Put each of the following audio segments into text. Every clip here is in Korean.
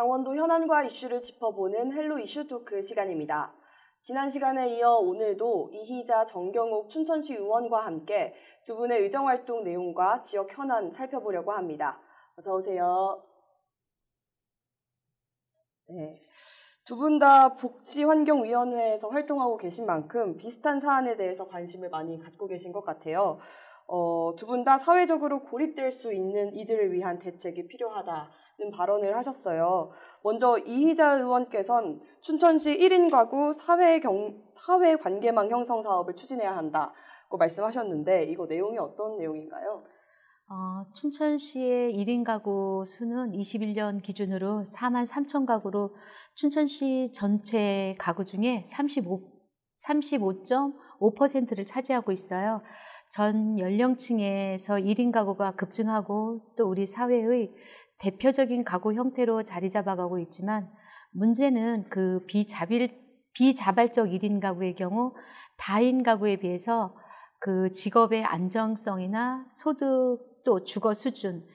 강원도 현안과 이슈를 짚어보는 헬로 이슈 토크 시간입니다. 지난 시간에 이어 오늘도 이희자 정경욱 춘천시 의원과 함께 두 분의 의정 활동 내용과 지역 현안 살펴보려고 합니다. 어서 오세요. 네. 두 분 다 복지환경위원회에서 활동하고 계신 만큼 비슷한 사안에 대해서 관심을 많이 갖고 계신 것 같아요. 어, 두 분 다 사회적으로 고립될 수 있는 이들을 위한 대책이 필요하다는 발언을 하셨어요. 먼저 이희자 의원께선 춘천시 1인 가구 사회 경, 사회 관계망 형성 사업을 추진해야 한다고 말씀하셨는데 이거 내용이 어떤 내용인가요? 어, 춘천시의 1인 가구 수는 21년 기준으로 4만 3천 가구로 춘천시 전체 가구 중에 35, 35.5%를 차지하고 있어요. 전 연령층에서 1인 가구가 급증하고 또 우리 사회의 대표적인 가구 형태로 자리 잡아가고 있지만 문제는 그 비자빌, 비자발적 1인 가구의 경우 다인 가구에 비해서 그 직업의 안정성이나 소득 또 주거 수준,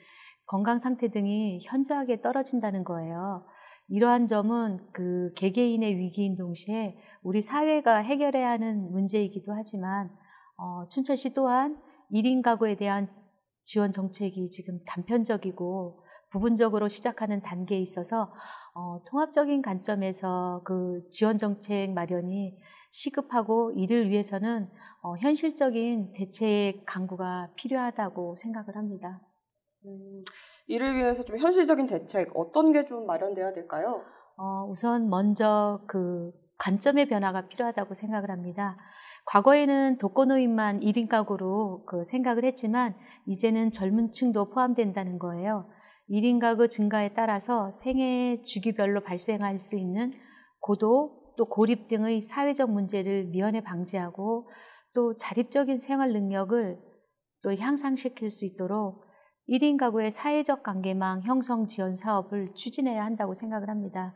건강 상태 등이 현저하게 떨어진다는 거예요. 이러한 점은 그 개개인의 위기인 동시에 우리 사회가 해결해야 하는 문제이기도 하지만 어, 춘천시 또한 1인 가구에 대한 지원 정책이 지금 단편적이고 부분적으로 시작하는 단계에 있어서 어, 통합적인 관점에서 그 지원 정책 마련이 시급하고 이를 위해서는 어, 현실적인 대책 강구가 필요하다고 생각을 합니다. 음, 이를 위해서 좀 현실적인 대책 어떤 게 좀 마련돼야 될까요? 어, 우선 먼저 그 관점의 변화가 필요하다고 생각을 합니다. 과거에는 독거노인만 1인 가구로 그 생각을 했지만 이제는 젊은 층도 포함된다는 거예요. 1인 가구 증가에 따라서 생애 주기별로 발생할 수 있는 고도 또 고립 등의 사회적 문제를 미연에 방지하고 또 자립적인 생활 능력을 또 향상시킬 수 있도록 1인 가구의 사회적 관계망 형성 지원 사업을 추진해야 한다고 생각을 합니다.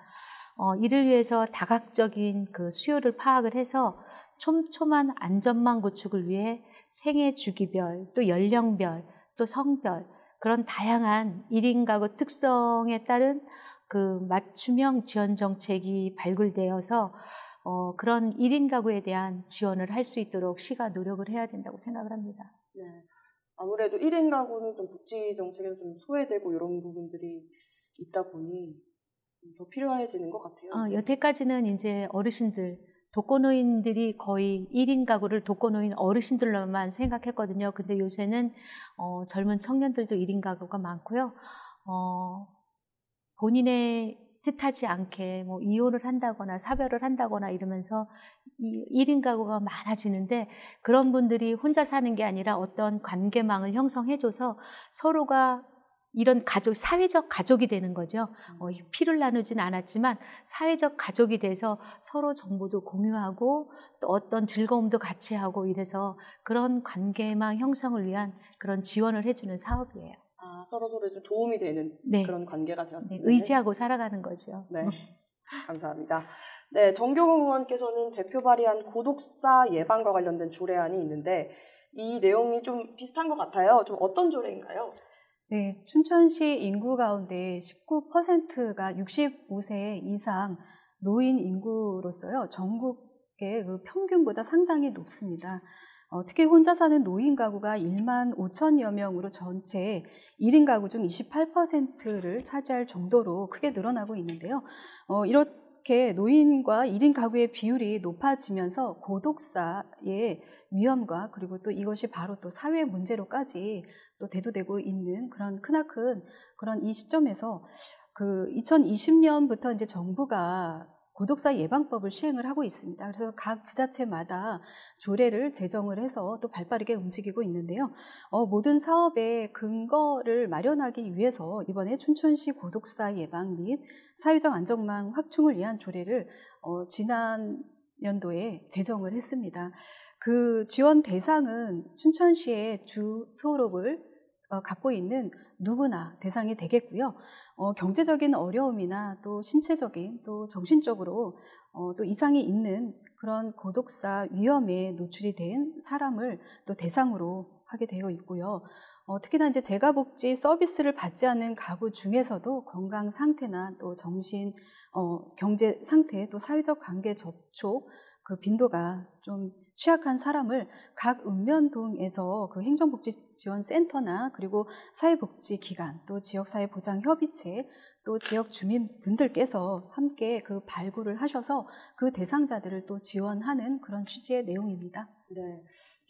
어, 이를 위해서 다각적인 그 수요를 파악을 해서 촘촘한 안전망 구축을 위해 생애 주기별, 또 연령별, 또 성별 그런 다양한 1인 가구 특성에 따른 그 맞춤형 지원 정책이 발굴되어서 어, 그런 1인 가구에 대한 지원을 할 수 있도록 시가 노력을 해야 된다고 생각을 합니다. 네. 아무래도 1인 가구는 좀 복지 정책에서 좀 소외되고 이런 부분들이 있다 보니 더 필요해지는 것 같아요. 아, 여태까지는 이제 어르신들 독거노인들이 거의 1인 가구를 독거노인 어르신들로만 생각했거든요. 근데 요새는 어, 젊은 청년들도 1인 가구가 많고요. 어, 본인의 뜻하지 않게 뭐 이혼을 한다거나 사별을 한다거나 이러면서 이 1인 가구가 많아지는데 그런 분들이 혼자 사는 게 아니라 어떤 관계망을 형성해줘서 서로가 이런 가족, 사회적 가족이 되는 거죠. 어, 피를 나누진 않았지만 사회적 가족이 돼서 서로 정보도 공유하고 또 어떤 즐거움도 같이 하고 이래서 그런 관계망 형성을 위한 그런 지원을 해주는 사업이에요. 아, 서로 서로 좀 도움이 되는 네. 그런 관계가 되었습니다. 네, 의지하고 살아가는 거죠. 네. 감사합니다. 네, 정경호 의원께서는 대표 발의한 고독사 예방과 관련된 조례안이 있는데 이 내용이 좀 비슷한 것 같아요. 좀 어떤 조례인가요? 네, 춘천시 인구 가운데 19%가 65세 이상 노인 인구로서요, 전국의 그 평균보다 상당히 높습니다. 어, 특히 혼자 사는 노인 가구가 1만 5천여 명으로 전체 1인 가구 중 28%를 차지할 정도로 크게 늘어나고 있는데요. 어, 이렇 게 노인과 1인 가구의 비율이 높아지면서 고독사의 위험과 그리고 또 이것이 바로 또 사회 문제로까지 또 대두되고 있는 그런 크나큰 그런 이 시점에서 그 2020년부터 이제 정부가 고독사 예방법을 시행을 하고 있습니다. 그래서 각 지자체마다 조례를 제정을 해서 또 발빠르게 움직이고 있는데요. 어, 모든 사업의 근거를 마련하기 위해서 이번에 춘천시 고독사 예방 및 사회적 안정망 확충을 위한 조례를 어, 지난 연도에 제정을 했습니다. 그 지원 대상은 춘천시의 주 소록을 어, 갖고 있는 누구나 대상이 되겠고요. 어, 경제적인 어려움이나 또 신체적인 또 정신적으로 어, 또 이상이 있는 그런 고독사 위험에 노출이 된 사람을 또 대상으로 하게 되어 있고요. 어, 특히나 이제 재가복지 서비스를 받지 않는 가구 중에서도 건강 상태나 또 정신, 어, 경제 상태, 또 사회적 관계 접촉, 그 빈도가 좀 취약한 사람을 각 읍면동에서 그 행정복지지원센터나 그리고 사회복지기관 또 지역사회보장협의체 또 지역 주민분들께서 함께 그 발굴을 하셔서 그 대상자들을 또 지원하는 그런 취지의 내용입니다. 네.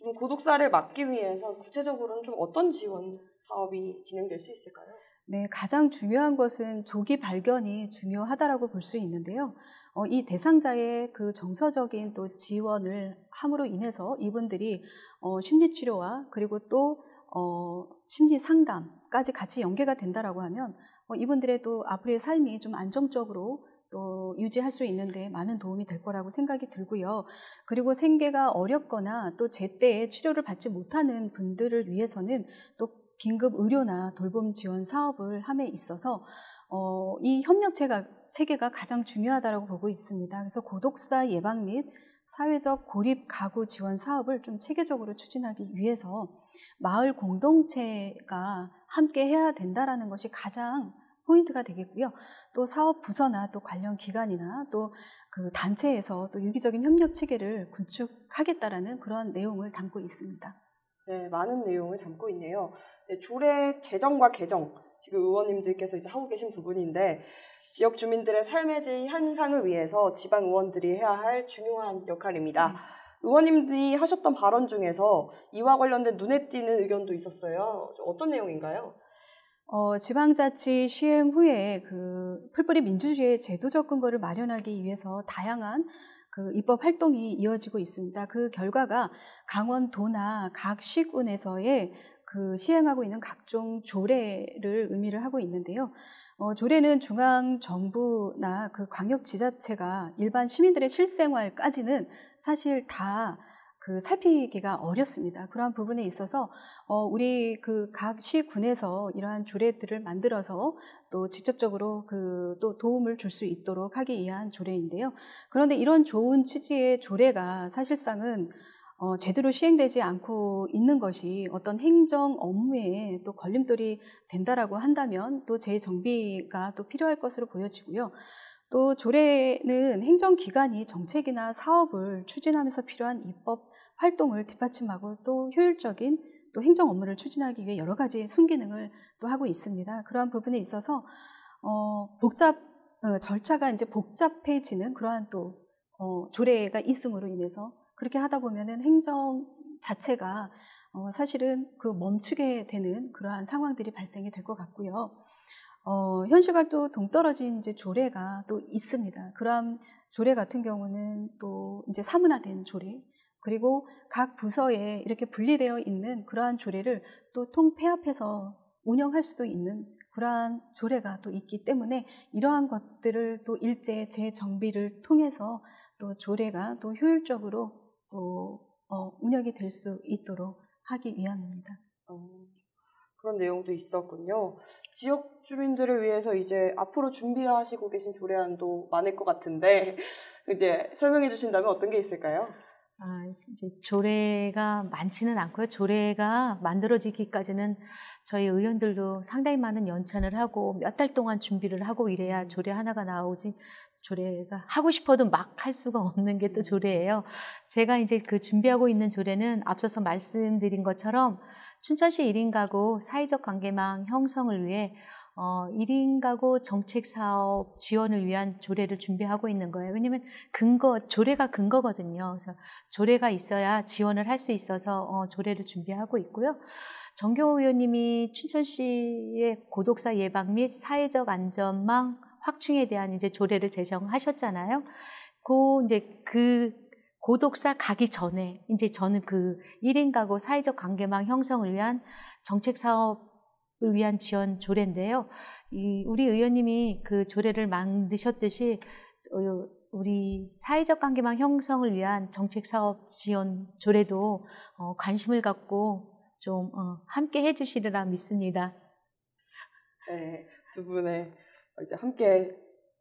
좀 고독사를 막기 위해서 구체적으로는 좀 어떤 지원 사업이 진행될 수 있을까요? 네, 가장 중요한 것은 조기 발견이 중요하다라고 볼 수 있는데요. 어, 이 대상자의 그 정서적인 또 지원을 함으로 인해서 이분들이 어, 심리 치료와 그리고 또 어, 심리 상담까지 같이 연계가 된다라고 하면 어, 이분들의 또 앞으로의 삶이 좀 안정적으로 또 유지할 수 있는데 많은 도움이 될 거라고 생각이 들고요. 그리고 생계가 어렵거나 또 제때에 치료를 받지 못하는 분들을 위해서는 또 긴급 의료나 돌봄 지원 사업을 함에 있어서 어, 이 협력체가 체계가 가장 중요하다고 보고 있습니다. 그래서 고독사 예방 및 사회적 고립 가구 지원 사업을 좀 체계적으로 추진하기 위해서 마을 공동체가 함께 해야 된다라는 것이 가장 포인트가 되겠고요. 또 사업 부서나 또 관련 기관이나 또 그 단체에서 또 유기적인 협력 체계를 구축하겠다라는 그런 내용을 담고 있습니다. 네, 많은 내용을 담고 있네요. 네, 조례 제정과 개정 지금 의원님들께서 이제 하고 계신 부분인데 지역 주민들의 삶의 질 향상을 위해서 지방 의원들이 해야 할 중요한 역할입니다. 네. 의원님들이 하셨던 발언 중에서 이와 관련된 눈에 띄는 의견도 있었어요. 어떤 내용인가요? 어, 지방자치 시행 후에 그 풀뿌리 민주주의의 제도적 근거를 마련하기 위해서 다양한 그 입법 활동이 이어지고 있습니다. 그 결과가 강원도나 각 시군에서의 그 시행하고 있는 각종 조례를 의미를 하고 있는데요. 어, 조례는 중앙 정부나 그 광역 지자체가 일반 시민들의 실생활까지는 사실 다 그 살피기가 어렵습니다. 그러한 부분에 있어서 어, 우리 그 각 시군에서 이러한 조례들을 만들어서 또 직접적으로 그 또 도움을 줄 수 있도록 하기 위한 조례인데요. 그런데 이런 좋은 취지의 조례가 사실상은 어, 제대로 시행되지 않고 있는 것이 어떤 행정 업무에 또 걸림돌이 된다라고 한다면 또 재정비가 또 필요할 것으로 보여지고요. 또 조례는 행정기관이 정책이나 사업을 추진하면서 필요한 입법 활동을 뒷받침하고 또 효율적인 또 행정 업무를 추진하기 위해 여러 가지 순기능을 또 하고 있습니다. 그러한 부분에 있어서 어, 복잡 어, 절차가 이제 복잡해지는 그러한 또 어, 조례가 있음으로 인해서 그렇게 하다 보면은 행정 자체가 어, 사실은 그 멈추게 되는 그러한 상황들이 발생이 될 것 같고요. 어, 현실과 또 동떨어진 이제 조례가 또 있습니다. 그러한 조례 같은 경우는 또 이제 사문화된 조례, 그리고 각 부서에 이렇게 분리되어 있는 그러한 조례를 또 통폐합해서 운영할 수도 있는 그러한 조례가 또 있기 때문에 이러한 것들을 또 일제 재정비를 통해서 또 조례가 또 효율적으로 또 어, 운영이 될 수 있도록 하기 위함입니다. 어, 그런 내용도 있었군요. 지역 주민들을 위해서 이제 앞으로 준비하시고 계신 조례안도 많을 것 같은데 이제 설명해 주신다면 어떤 게 있을까요? 아, 이제 조례가 많지는 않고요. 조례가 만들어지기까지는 저희 의원들도 상당히 많은 연찬을 하고 몇 달 동안 준비를 하고 이래야 조례 하나가 나오지 조례가 하고 싶어도 막 할 수가 없는 게 또 조례예요. 제가 이제 그 준비하고 있는 조례는 앞서서 말씀드린 것처럼 춘천시 1인 가구 사회적 관계망 형성을 위해 어, 1인 가구 정책 사업 지원을 위한 조례를 준비하고 있는 거예요. 왜냐면 근거, 조례가 근거거든요. 그래서 조례가 있어야 지원을 할 수 있어서 어, 조례를 준비하고 있고요. 정교 의원님이 춘천시의 고독사 예방 및 사회적 안전망 확충에 대한 이제 조례를 제정하셨잖아요. 그 이제 그 고독사 가기 전에 이제 저는 그 1인 가구 사회적 관계망 형성을 위한 정책 사업 을 위한 지원 조례인데요. 이 우리 의원님이 그 조례를 만드셨듯이 어, 우리 사회적 관계망 형성을 위한 정책 사업 지원 조례도 어, 관심을 갖고 좀 어, 함께 해주시리라 믿습니다. 네, 두 분의 이제 함께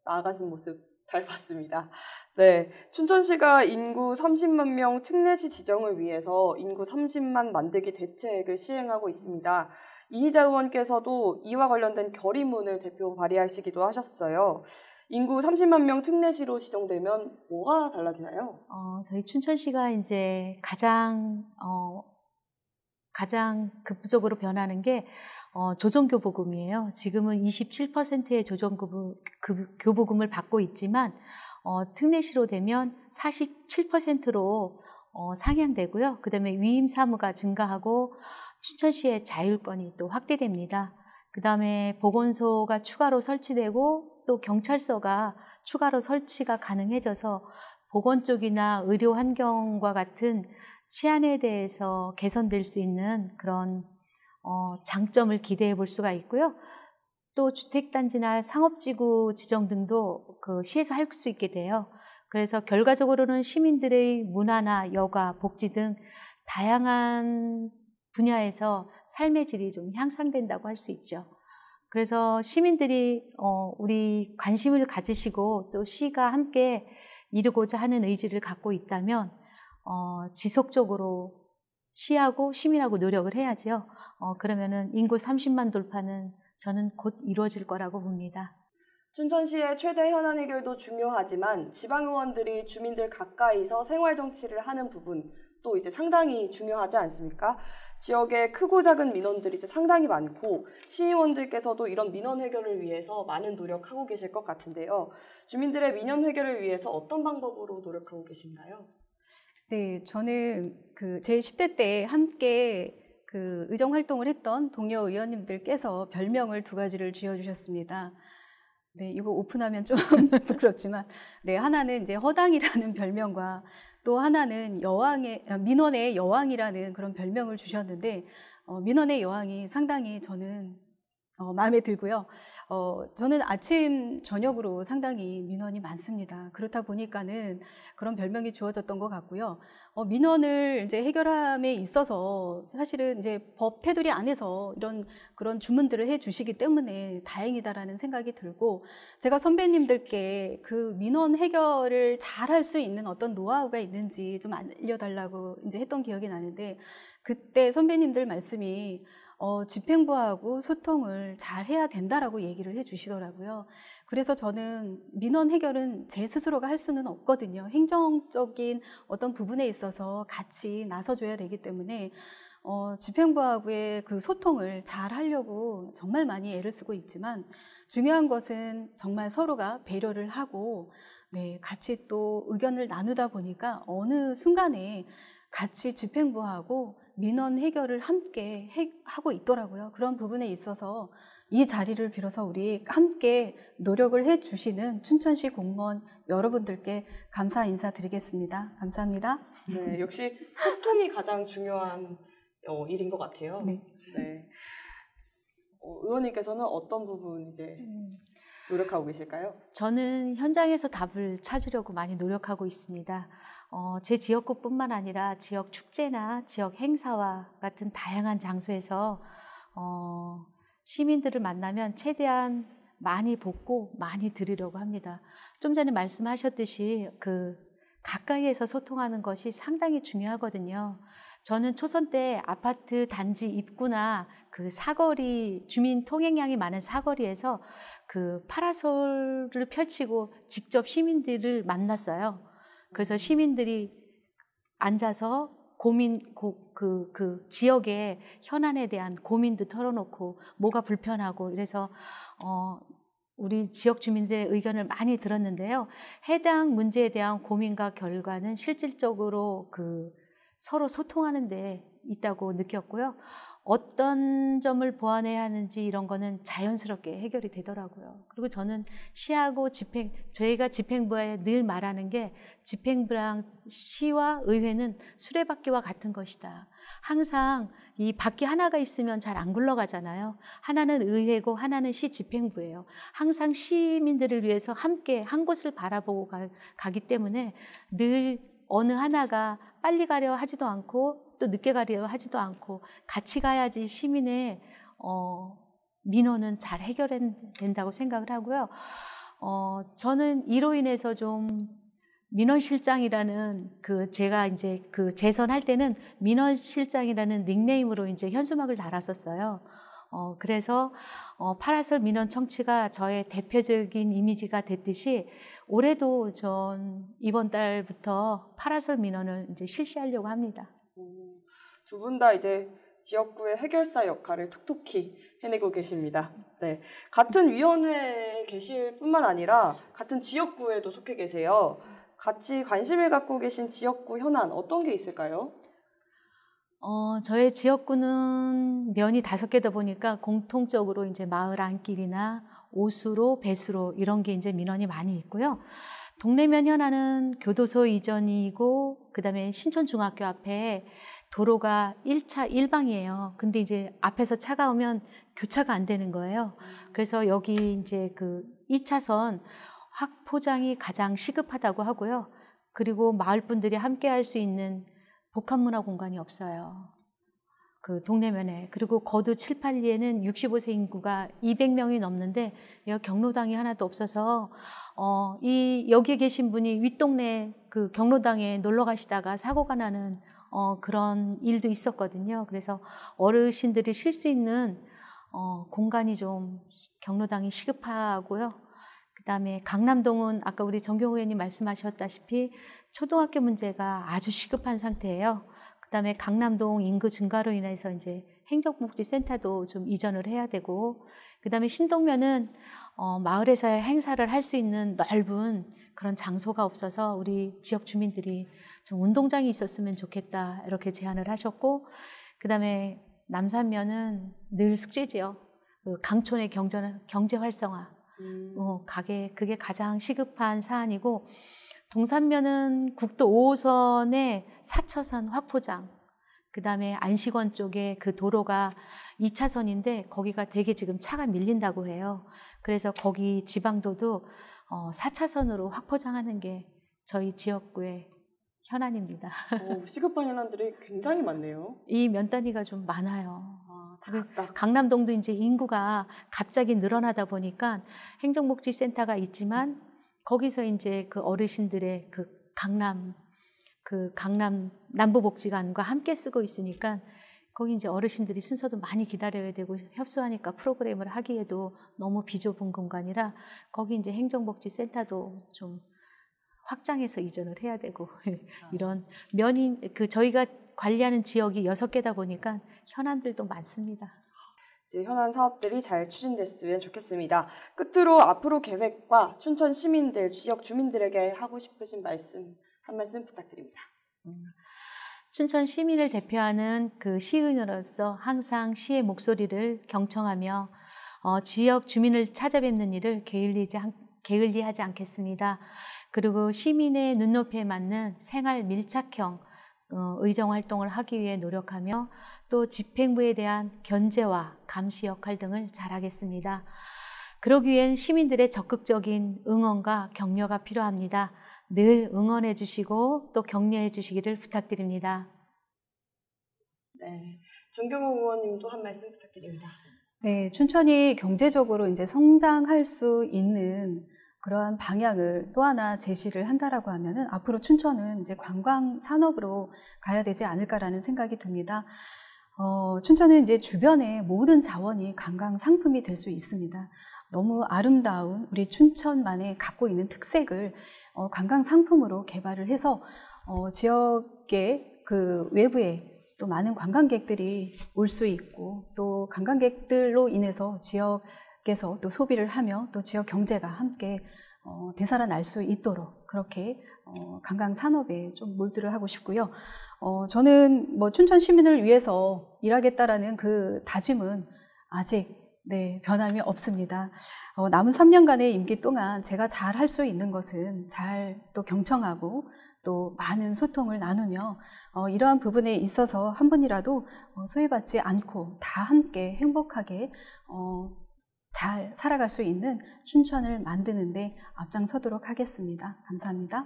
나아가신 모습 잘 봤습니다. 네, 춘천시가 인구 30만 명 특례시 지정을 위해서 인구 30만 만들기 대책을 시행하고 있습니다. 이희자 의원께서도 이와 관련된 결의문을 대표 발의하시기도 하셨어요. 인구 30만 명 특례시로 지정되면 뭐가 달라지나요? 어, 저희 춘천시가 이제 가장 어, 가장 급부적으로 변하는 게 어, 조정교보금이에요. 지금은 27%의 조정교보금을 받고 있지만 어, 특례시로 되면 47%로 어, 상향되고요. 그 다음에 위임 사무가 증가하고 춘천시의 자율권이 또 확대됩니다. 그 다음에 보건소가 추가로 설치되고 또 경찰서가 추가로 설치가 가능해져서 보건 쪽이나 의료 환경과 같은 치안에 대해서 개선될 수 있는 그런 어, 장점을 기대해 볼 수가 있고요. 또 주택단지나 상업지구 지정 등도 그 시에서 할 수 있게 돼요. 그래서 결과적으로는 시민들의 문화나 여가, 복지 등 다양한 분야에서 삶의 질이 좀 향상된다고 할 수 있죠. 그래서 시민들이 어, 우리 관심을 가지시고 또 시가 함께 이루고자 하는 의지를 갖고 있다면 어, 지속적으로 시하고 시민하고 노력을 해야지요. 어, 그러면은 인구 30만 돌파는 저는 곧 이루어질 거라고 봅니다. 춘천시의 최대 현안 해결도 중요하지만 지방 의원들이 주민들 가까이서 생활 정치를 하는 부분 또 이제 상당히 중요하지 않습니까? 지역에 크고 작은 민원들이 이제 상당히 많고 시의원들께서도 이런 민원 해결을 위해서 많은 노력하고 계실 것 같은데요. 주민들의 민원 해결을 위해서 어떤 방법으로 노력하고 계신가요? 네, 저는 그 제 10대 때 함께 그 의정 활동을 했던 동료 의원님들께서 별명을 두 가지를 지어 주셨습니다. 네, 이거 오픈하면 좀 부끄럽지만, 네, 하나는 이제 허당이라는 별명과 또 하나는 여왕의, 아, 민원의 여왕이라는 그런 별명을 주셨는데, 어, 민원의 여왕이 상당히 저는 어, 마음에 들고요. 어, 저는 아침, 저녁으로 상당히 민원이 많습니다. 그렇다 보니까는 그런 별명이 주어졌던 것 같고요. 어, 민원을 이제 해결함에 있어서 사실은 이제 법 테두리 안에서 이런 그런 주문들을 해 주시기 때문에 다행이다라는 생각이 들고 제가 선배님들께 그 민원 해결을 잘 할 수 있는 어떤 노하우가 있는지 좀 알려달라고 이제 했던 기억이 나는데 그때 선배님들 말씀이 어, 집행부하고 소통을 잘 해야 된다라고 얘기를 해 주시더라고요. 그래서 저는 민원 해결은 제 스스로가 할 수는 없거든요. 행정적인 어떤 부분에 있어서 같이 나서줘야 되기 때문에 어, 집행부하고의 그 소통을 잘 하려고 정말 많이 애를 쓰고 있지만 중요한 것은 정말 서로가 배려를 하고 네, 같이 또 의견을 나누다 보니까 어느 순간에 같이 집행부하고 민원 해결을 함께 해, 하고 있더라고요. 그런 부분에 있어서 이 자리를 빌어서 우리 함께 노력을 해 주시는 춘천시 공무원 여러분들께 감사 인사드리겠습니다. 감사합니다. 네, 역시 소통이 가장 중요한 어, 일인 것 같아요. 네. 네. 어, 의원님께서는 어떤 부분 이제 음. 노력하고 계실까요? 저는 현장에서 답을 찾으려고 많이 노력하고 있습니다. 어, 제 지역구뿐만 아니라 지역 축제나 지역 행사와 같은 다양한 장소에서 어, 시민들을 만나면 최대한 많이 복고 많이 들으려고 합니다. 좀 전에 말씀하셨듯이 그 가까이에서 소통하는 것이 상당히 중요하거든요. 저는 초선 때 아파트 단지 입구나 그 사거리 주민 통행량이 많은 사거리에서 그 파라솔을 펼치고 직접 시민들을 만났어요. 그래서 시민들이 앉아서 고민, 고, 그, 그 지역의 현안에 대한 고민도 털어놓고 뭐가 불편하고 이래서, 어, 우리 지역 주민들의 의견을 많이 들었는데요. 해당 문제에 대한 고민과 결과는 실질적으로 그 서로 소통하는 데 있다고 느꼈고요. 어떤 점을 보완해야 하는지 이런 거는 자연스럽게 해결이 되더라고요. 그리고 저는 시하고 집행, 저희가 집행부에 늘 말하는 게 집행부랑 시와 의회는 수레바퀴와 같은 것이다. 항상 이 바퀴 하나가 있으면 잘 안 굴러가잖아요. 하나는 의회고 하나는 시 집행부예요. 항상 시민들을 위해서 함께 한 곳을 바라보고 가, 가기 때문에 늘 어느 하나가 빨리 가려 하지도 않고 또 늦게 가려 하지도 않고 같이 가야지 시민의 어, 민원은 잘 해결된다고 생각을 하고요. 어, 저는 이로 인해서 좀 민원실장이라는 그 제가 이제 그 재선할 때는 민원실장이라는 닉네임으로 이제 현수막을 달았었어요. 어, 그래서 어, 파라솔 민원 청취가 저의 대표적인 이미지가 됐듯이 올해도 전 이번 달부터 파라솔 민원을 이제 실시하려고 합니다. 두 분 다 이제 지역구의 해결사 역할을 톡톡히 해내고 계십니다. 네. 같은 위원회에 계실 뿐만 아니라 같은 지역구에도 속해 계세요. 같이 관심을 갖고 계신 지역구 현안 어떤 게 있을까요? 어, 저의 지역구는 면이 다섯 개다 보니까 공통적으로 이제 마을 안길이나 오수로, 배수로 이런 게 이제 민원이 많이 있고요. 동네 면 현안은 교도소 이전이고 그다음에 신촌중학교 앞에 도로가 1차 1방이에요. 근데 이제 앞에서 차가 오면 교차가 안 되는 거예요. 그래서 여기 이제 그 2차선 확포장이 가장 시급하다고 하고요. 그리고 마을 분들이 함께 할 수 있는 복합 문화 공간이 없어요. 그 동네면에 그리고 거두 7, 8리에는 65세 인구가 200명이 넘는데 여기 경로당이 하나도 없어서 어, 이 여기에 계신 분이 윗동네 그 경로당에 놀러 가시다가 사고가 나는 어, 그런 일도 있었거든요. 그래서 어르신들이 쉴 수 있는 어, 공간이 좀 경로당이 시급하고요. 그다음에 강남동은 아까 우리 정경호 의원님 말씀하셨다시피 초등학교 문제가 아주 시급한 상태예요. 그다음에 강남동 인구 증가로 인해서 이제 행정복지센터도 좀 이전을 해야 되고 그다음에 신동면은 어, 마을에서의 행사를 할 수 있는 넓은 그런 장소가 없어서 우리 지역 주민들이 좀 운동장이 있었으면 좋겠다 이렇게 제안을 하셨고 그다음에 남산면은 늘 숙제지요. 그 강촌의 경제, 경제 활성화 음. 어, 가게 그게 가장 시급한 사안이고 동산면은 국도 5호선의 4차선 확포장 그다음에 안식원 쪽에 그 도로가 2차선인데 거기가 되게 지금 차가 밀린다고 해요. 그래서 거기 지방도도 어, 4차선으로 확포장하는 게 저희 지역구의 현안입니다. 오, 시급한 현안들이 굉장히 많네요. 이 면 단위가 좀 많아요. 아, 다각각. 강남동도 이제 인구가 갑자기 늘어나다 보니까 행정복지센터가 있지만 거기서 이제 그 어르신들의 그 강남 그 강남 남부복지관과 함께 쓰고 있으니까 거기 이제 어르신들이 순서도 많이 기다려야 되고 협소하니까 프로그램을 하기에도 너무 비좁은 공간이라 거기 이제 행정복지센터도 좀 확장해서 이전을 해야 되고 이런 면인 그 저희가 관리하는 지역이 여섯 개다 보니까 현안들도 많습니다. 이제 현안 사업들이 잘 추진됐으면 좋겠습니다. 끝으로 앞으로 계획과 춘천 시민들, 지역 주민들에게 하고 싶으신 말씀 한 말씀 부탁드립니다. 춘천 시민을 대표하는 그 시의원으로서 항상 시의 목소리를 경청하며 어, 지역 주민을 찾아뵙는 일을 게을리지 않, 게을리하지 않겠습니다. 그리고 시민의 눈높이에 맞는 생활 밀착형 어, 의정 활동을 하기 위해 노력하며 또 집행부에 대한 견제와 감시 역할 등을 잘하겠습니다. 그러기 위엔 시민들의 적극적인 응원과 격려가 필요합니다. 늘 응원해 주시고 또 격려해 주시기를 부탁드립니다. 네. 정경호 의원님도 한 말씀 부탁드립니다. 네, 춘천이 경제적으로 이제 성장할 수 있는 그러한 방향을 또 하나 제시를 한다라고 하면은 앞으로 춘천은 이제 관광 산업으로 가야 되지 않을까라는 생각이 듭니다. 어, 춘천은 이제 주변의 모든 자원이 관광 상품이 될 수 있습니다. 너무 아름다운 우리 춘천만의 갖고 있는 특색을 어, 관광 상품으로 개발을 해서 어, 지역의 그 외부에 또 많은 관광객들이 올 수 있고 또 관광객들로 인해서 지역에서 또 소비를 하며 또 지역 경제가 함께 어, 되살아날 수 있도록 그렇게 어, 관광 산업에 좀 몰두를 하고 싶고요. 어, 저는 뭐 춘천 시민을 위해서 일하겠다라는 그 다짐은 아직 네, 변함이 없습니다. 어, 남은 3년간의 임기 동안 제가 잘 할 수 있는 것은 잘 또 경청하고 또 많은 소통을 나누며 어, 이러한 부분에 있어서 한 분이라도 어, 소외받지 않고 다 함께 행복하게 어, 잘 살아갈 수 있는 춘천을 만드는데 앞장서도록 하겠습니다. 감사합니다.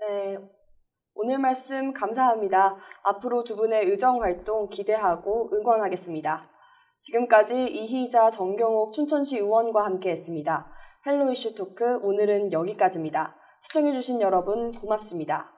네. 오늘 말씀 감사합니다. 앞으로 두 분의 의정 활동 기대하고 응원하겠습니다. 지금까지 이희자 정경옥 춘천시 의원과 함께 했습니다. 헬로 이슈 토크 오늘은 여기까지입니다. 시청해주신 여러분 고맙습니다.